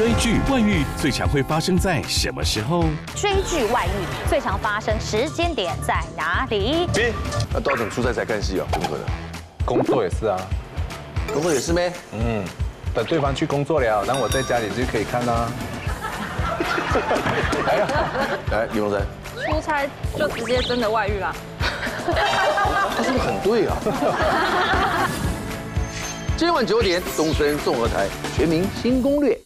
追剧外遇最常会发生在什么时候？追剧外遇最常发生时间点在哪里？别，那到等出差才干戏啊？工作的，工作也是啊，工作也是咩？嗯，等对方去工作了，然后我在家里就可以看啦、啊。来呀，来李龙生，出差就直接真的外遇啦。他是不是很对啊？今晚九点，东森综合台全民新攻略。